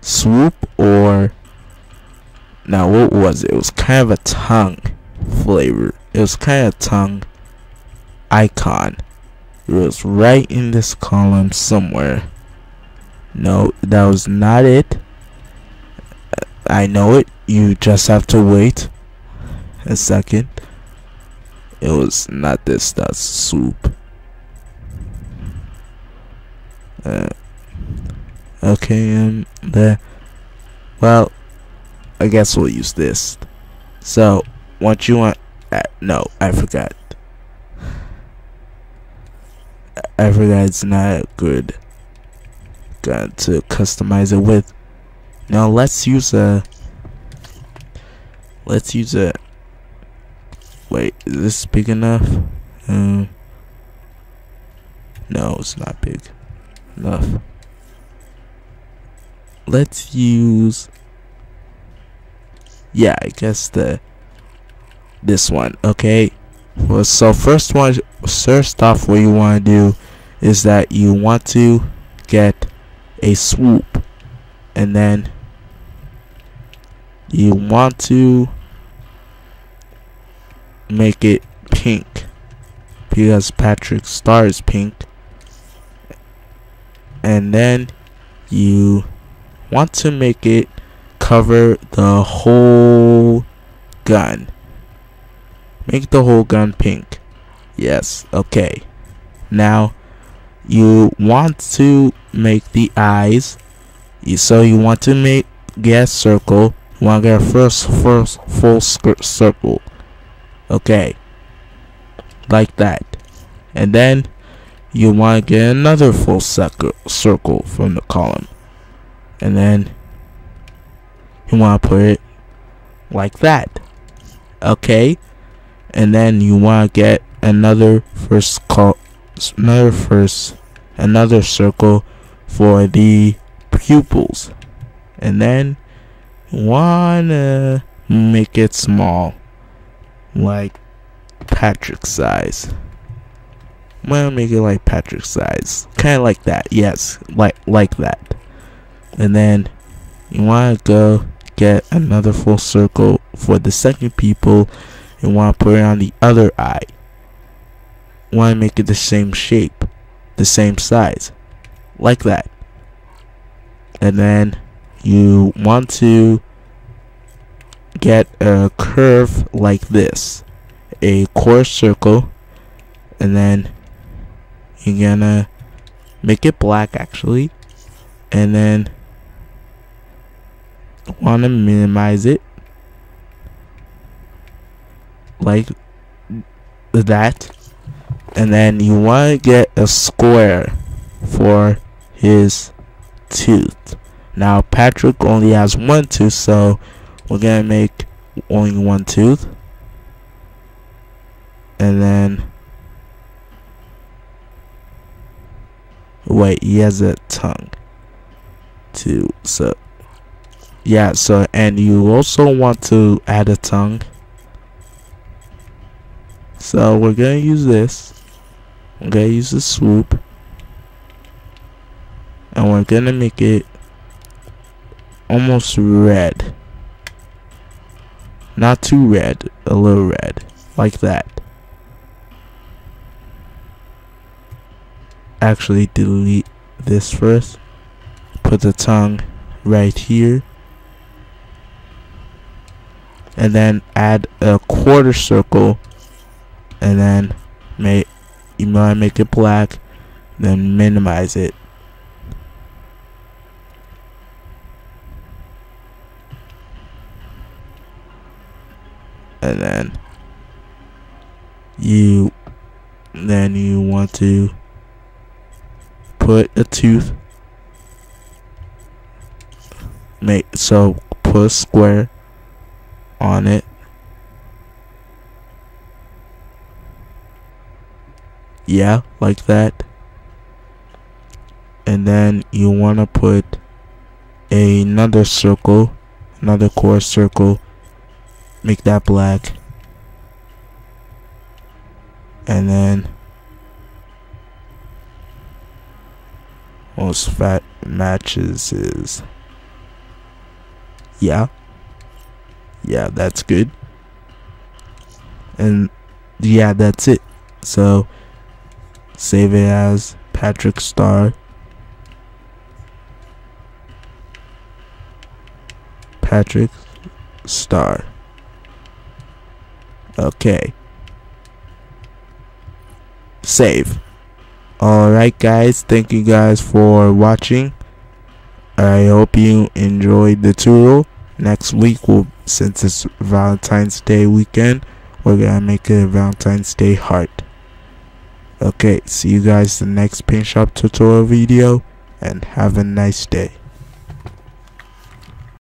swoop or now what was it? It was kind of a tongue flavor. It was kind of tongue icon. It was right in this column somewhere. No, that was not it. I know it. You just have to wait a second. It was not this. That's soup. Uh, okay, um, there. Well, I guess we'll use this. So, what you want? Uh, no, I forgot. I forgot it's not good. Got to customize it with. Now let's use a. Let's use a. Wait, is this big enough? Um. No, it's not big enough. Let's use. Yeah, I guess the. This one, okay. Well, so first one, first off, what you want to do is that you want to get a swoop, and then you want to make it pink because Patrick star is pink, and then you want to make it cover the whole gun Make the whole gun pink. Yes, okay. Now, you want to make the eyes. So you want to make get circle. You want to get a first first full circle. Okay. Like that. And then you want to get another full circle from the column. And then you want to put it like that. Okay? And then you want to get another first call another first another circle for the pupils. And then wanna make it small like Patrick's size. Wanna make it like Patrick's size. Kinda like that. Yes like like that and then you wanna go get another full circle for the second people and want to put it on the other eye. Want to make it the same shape, the same size, like that. And then you want to get a curve like this, a core circle, and then you're gonna make it black actually, and then want to minimize it. Like that. And then you want to get a square for his tooth. Now Patrick only has one tooth so we're gonna make only one tooth. And then wait he has a tongue too so yeah so and you also want to add a tongue so we're gonna use this. I'm gonna use the swoop. And we're gonna make it almost red. Not too red, a little red. Like that. Actually delete this first. Put the tongue right here. And then add a quarter circle and then make you might make it black then minimize it. And then you then you want to put a tooth make so put a square on it. Yeah like that. And then you want to put another circle another core circle. Make that black. And then most fat matches is Yeah. Yeah, that's good. And yeah, that's it. So save it as Patrick Star. Patrick Star. Okay. Save. Alright guys, thank you guys for watching. I hope you enjoyed the tutorial. Next week, we'll, since it's Valentine's Day weekend, we're gonna make it a Valentine's Day heart. Okay, see you guys the next paint shop tutorial video and have a nice day.